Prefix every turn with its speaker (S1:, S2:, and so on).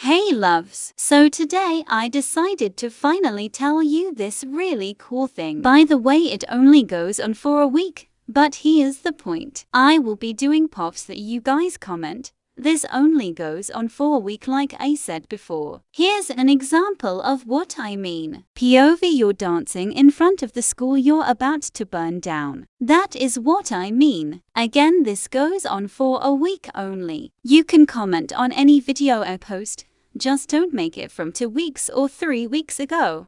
S1: Hey loves! So today I decided to finally tell you this really cool thing. By the way, it only goes on for a week, but here's the point. I will be doing pops that you guys comment. This only goes on for a week like I said before. Here's an example of what I mean. POV you're dancing in front of the school you're about to burn down. That is what I mean. Again this goes on for a week only. You can comment on any video I post, just don't make it from two weeks or three weeks ago.